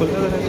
खोल